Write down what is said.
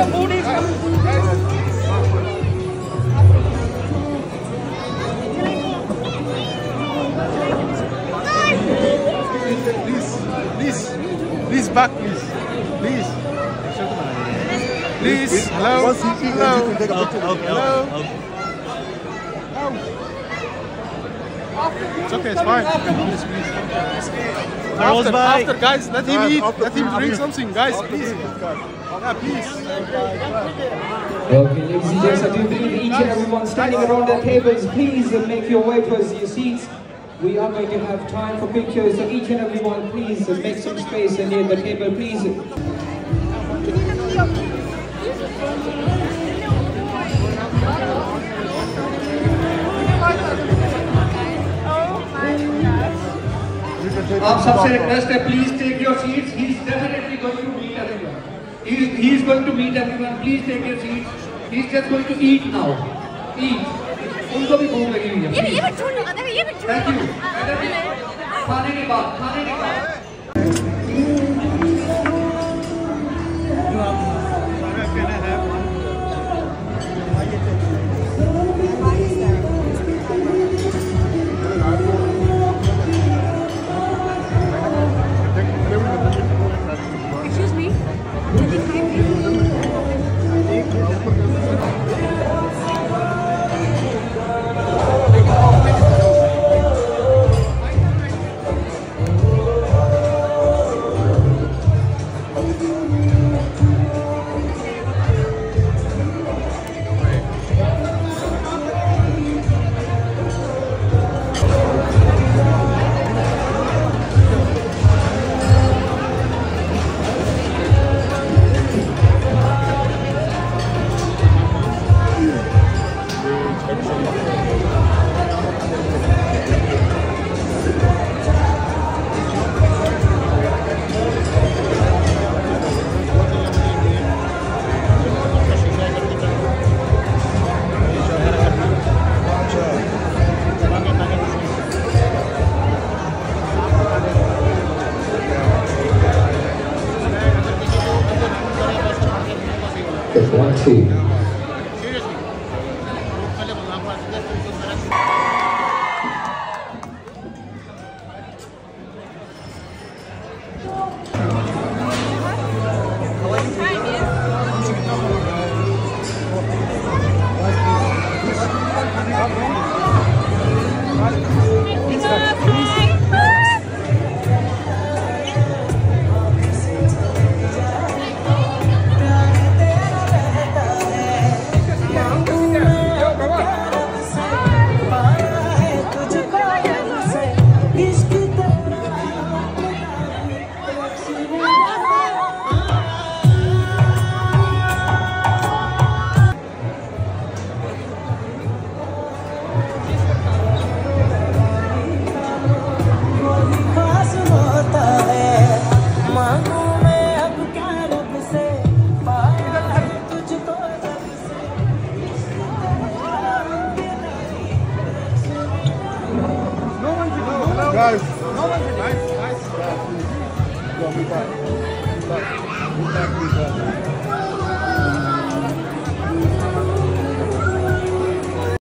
your food is. Please, please, please back, please, please. Please, hello, hello, a picture. hello. It's okay, it's fine. Please, please. After, after, guys, let him eat, let him drink something, guys, please. Yeah, please. Okay, ladies and gents, I do believe each and everyone standing around the tables, please make your way towards your seats. We are going to have time for pictures, so each and everyone, please make some space near the table, please. आप सबसे request है please take your seat he is definitely going to meet everyone he is going to meet everyone please take your seat he is just going to eat now eat उनको भी भूख लगी हुई है ये भी छोड़ लो अरे ये भी छोड़ लो थैंक यू खाने के बाद खाने के बाद If one, two. Back. We back. We back. We back.